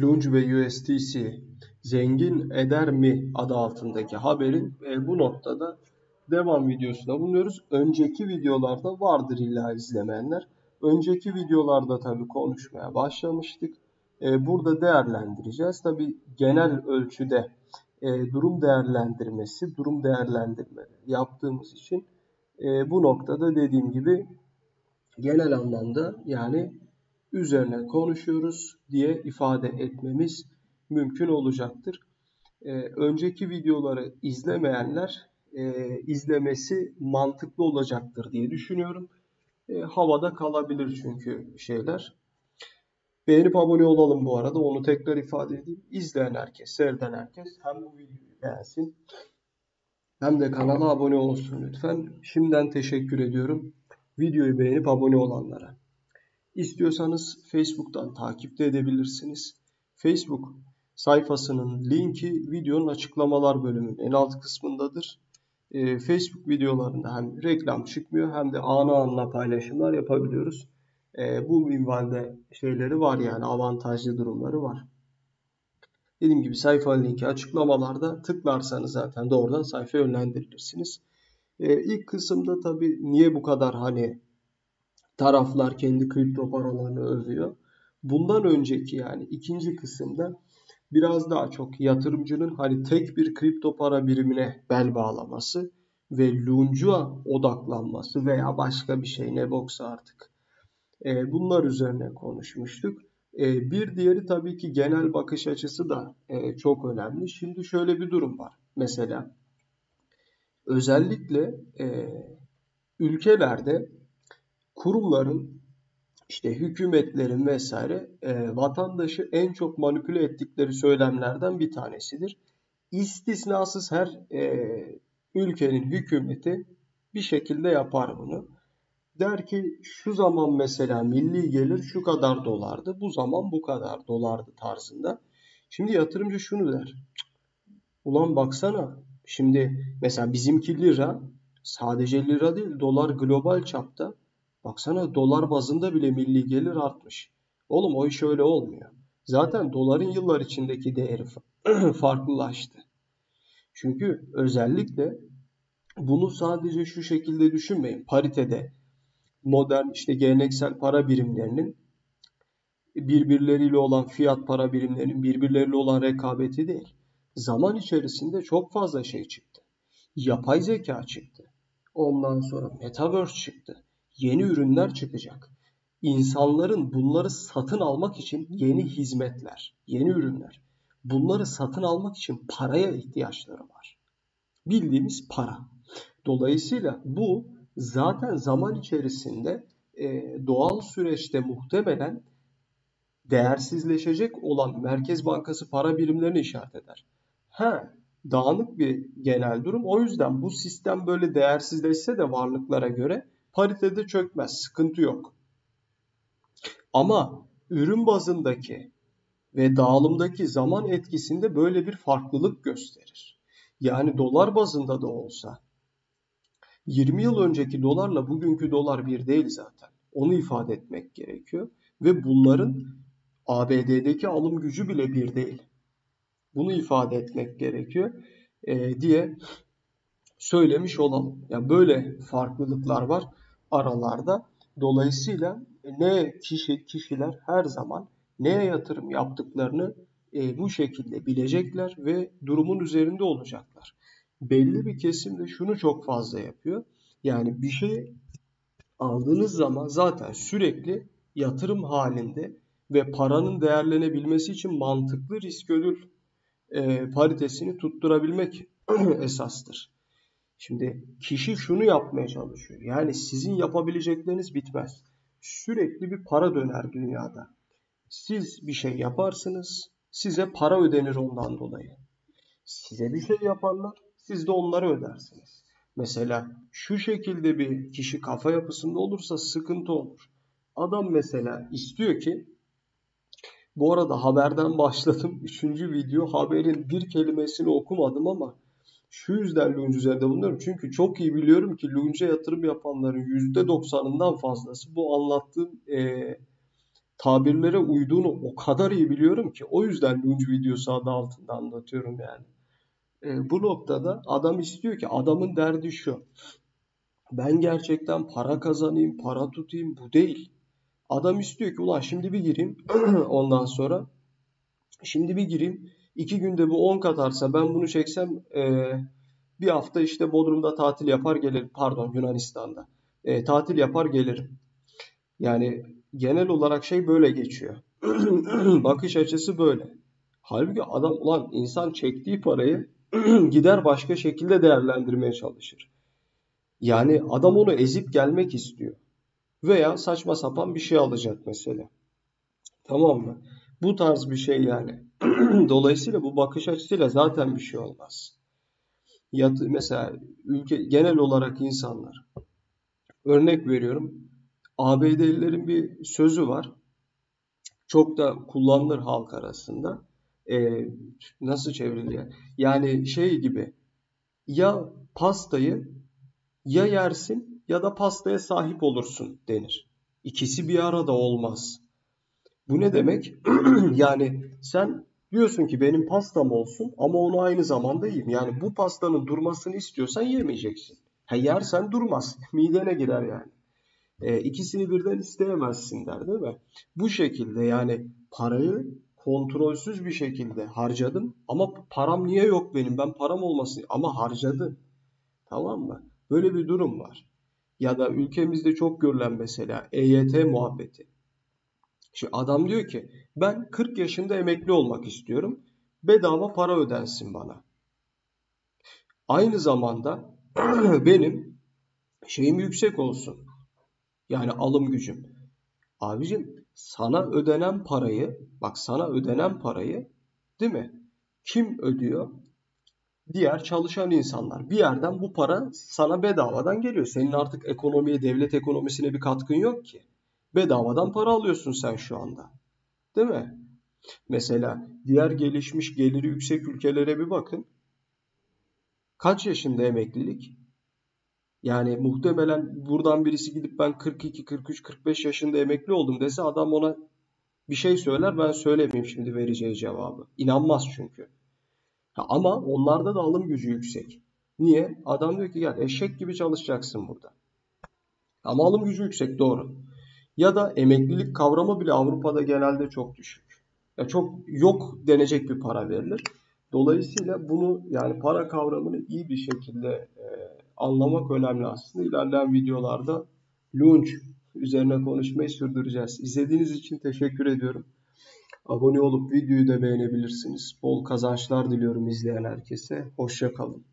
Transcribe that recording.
Lunge ve USDC zengin eder mi adı altındaki haberin e, bu noktada devam videosuna bulunuyoruz. Önceki videolarda vardır illa izlemeyenler. Önceki videolarda tabi konuşmaya başlamıştık. E, burada değerlendireceğiz. Tabi genel ölçüde e, durum değerlendirmesi, durum değerlendirme yaptığımız için e, bu noktada dediğim gibi genel anlamda yani üzerine konuşuyoruz diye ifade etmemiz mümkün olacaktır. E, önceki videoları izlemeyenler e, izlemesi mantıklı olacaktır diye düşünüyorum. E, havada kalabilir çünkü şeyler. Beğenip abone olalım bu arada. Onu tekrar ifade edeyim. İzleyen herkes, seyreden herkes hem bu videoyu beğensin hem de kanala abone olsun lütfen. Şimdiden teşekkür ediyorum. Videoyu beğenip abone olanlara. İstiyorsanız Facebook'tan takip de edebilirsiniz. Facebook sayfasının linki videonun açıklamalar bölümünün en alt kısmındadır. Ee, Facebook videolarında hem reklam çıkmıyor hem de anı anla paylaşımlar yapabiliyoruz. Ee, bu minvalde şeyleri var yani avantajlı durumları var. Dediğim gibi sayfa linki açıklamalarda tıklarsanız zaten doğrudan sayfaya yönlendirilirsiniz. Ee, ilk kısımda tabii niye bu kadar hani taraflar kendi kripto paralarını övüyor. Bundan önceki yani ikinci kısımda biraz daha çok yatırımcının hani tek bir kripto para birimine bel bağlaması ve Lunge'a odaklanması veya başka bir şey ne boksa artık. E, bunlar üzerine konuşmuştuk. E, bir diğeri tabii ki genel bakış açısı da e, çok önemli. Şimdi şöyle bir durum var. Mesela özellikle e, ülkelerde kurumların işte hükümetlerin vesaire e, vatandaşı en çok manipüle ettikleri söylemlerden bir tanesidir. İstisnasız her e, ülkenin hükümeti bir şekilde yapar bunu. Der ki şu zaman mesela milli gelir şu kadar dolardı, bu zaman bu kadar dolardı tarzında. Şimdi yatırımcı şunu der. Ulan baksana şimdi mesela bizimki lira sadece lira değil dolar global çapta Baksana dolar bazında bile milli gelir artmış. Oğlum o iş öyle olmuyor. Zaten doların yıllar içindeki değeri farklılaştı. Çünkü özellikle bunu sadece şu şekilde düşünmeyin. Paritede modern işte geleneksel para birimlerinin birbirleriyle olan fiyat para birimlerinin birbirleriyle olan rekabeti değil. Zaman içerisinde çok fazla şey çıktı. Yapay zeka çıktı. Ondan sonra metaverse çıktı yeni ürünler çıkacak. İnsanların bunları satın almak için yeni hizmetler, yeni ürünler. Bunları satın almak için paraya ihtiyaçları var. Bildiğimiz para. Dolayısıyla bu zaten zaman içerisinde e, doğal süreçte muhtemelen değersizleşecek olan Merkez Bankası para birimlerini işaret eder. Ha, dağınık bir genel durum. O yüzden bu sistem böyle değersizleşse de varlıklara göre paritede çökmez. Sıkıntı yok. Ama ürün bazındaki ve dağılımdaki zaman etkisinde böyle bir farklılık gösterir. Yani dolar bazında da olsa 20 yıl önceki dolarla bugünkü dolar bir değil zaten. Onu ifade etmek gerekiyor. Ve bunların ABD'deki alım gücü bile bir değil. Bunu ifade etmek gerekiyor e, diye söylemiş olalım. Yani böyle farklılıklar var aralarda. Dolayısıyla ne kişi kişiler her zaman neye yatırım yaptıklarını e, bu şekilde bilecekler ve durumun üzerinde olacaklar. Belli bir kesim de şunu çok fazla yapıyor. Yani bir şey aldığınız zaman zaten sürekli yatırım halinde ve paranın değerlenebilmesi için mantıklı risk ödül e, paritesini tutturabilmek esastır. Şimdi kişi şunu yapmaya çalışıyor. Yani sizin yapabilecekleriniz bitmez. Sürekli bir para döner dünyada. Siz bir şey yaparsınız, size para ödenir ondan dolayı. Size bir şey yaparlar, siz de onları ödersiniz. Mesela şu şekilde bir kişi kafa yapısında olursa sıkıntı olur. Adam mesela istiyor ki bu arada haberden başladım. Üçüncü video haberin bir kelimesini okumadım ama şu yüzden Lunge üzerinde bulunuyorum. Çünkü çok iyi biliyorum ki Lunge'e yatırım yapanların %90'ından fazlası bu anlattığım e, tabirlere uyduğunu o kadar iyi biliyorum ki o yüzden lunge videosu adı altında anlatıyorum yani. E, bu noktada adam istiyor ki adamın derdi şu. Ben gerçekten para kazanayım, para tutayım bu değil. Adam istiyor ki ulan şimdi bir gireyim ondan sonra şimdi bir gireyim iki günde bu 10 katarsa ben bunu çeksem e, bir hafta işte Bodrum'da tatil yapar gelirim pardon Yunanistan'da e, tatil yapar gelirim. Yani genel olarak şey böyle geçiyor. Bakış açısı böyle. Halbuki adam ulan insan çektiği parayı gider başka şekilde değerlendirmeye çalışır. Yani adam onu ezip gelmek istiyor. Veya saçma sapan bir şey alacak mesela. Tamam mı? Bu tarz bir şey yani. Dolayısıyla bu bakış açısıyla zaten bir şey olmaz. Ya mesela ülke genel olarak insanlar örnek veriyorum. ABD'lilerin bir sözü var. Çok da kullanılır halk arasında. Ee, nasıl çevriliyor? Yani şey gibi ya pastayı ya yersin ya da pastaya sahip olursun denir. İkisi bir arada olmaz. Bu ne demek? yani sen diyorsun ki benim pastam olsun ama onu aynı zamanda yiyeyim. Yani bu pastanın durmasını istiyorsan yemeyeceksin. Ha yersen durmaz. Midene girer yani. E, ikisini birden isteyemezsin der değil mi? Bu şekilde yani parayı kontrolsüz bir şekilde harcadım ama param niye yok benim? Ben param olmasın ama harcadım. Tamam mı? Böyle bir durum var. Ya da ülkemizde çok görülen mesela EYT muhabbeti. Şimdi adam diyor ki ben 40 yaşında emekli olmak istiyorum. Bedava para ödensin bana. Aynı zamanda benim şeyim yüksek olsun. Yani alım gücüm. Abicim sana ödenen parayı, bak sana ödenen parayı değil mi? Kim ödüyor? Diğer çalışan insanlar. Bir yerden bu para sana bedavadan geliyor. Senin artık ekonomiye, devlet ekonomisine bir katkın yok ki. Bedavadan para alıyorsun sen şu anda. Değil mi? Mesela diğer gelişmiş geliri yüksek ülkelere bir bakın. Kaç yaşında emeklilik? Yani muhtemelen buradan birisi gidip ben 42, 43, 45 yaşında emekli oldum dese adam ona bir şey söyler ben söylemeyeyim şimdi vereceği cevabı. İnanmaz çünkü. Ha, ama onlarda da alım gücü yüksek. Niye? Adam diyor ki gel eşek gibi çalışacaksın burada. Ama alım gücü yüksek doğru. Ya da emeklilik kavramı bile Avrupa'da genelde çok düşük. Ya çok yok denecek bir para verilir. Dolayısıyla bunu yani para kavramını iyi bir şekilde e, anlamak önemli aslında. İlerleyen videolarda lunch üzerine konuşmayı sürdüreceğiz. İzlediğiniz için teşekkür ediyorum. Abone olup videoyu da beğenebilirsiniz. Bol kazançlar diliyorum izleyen herkese. Hoşçakalın.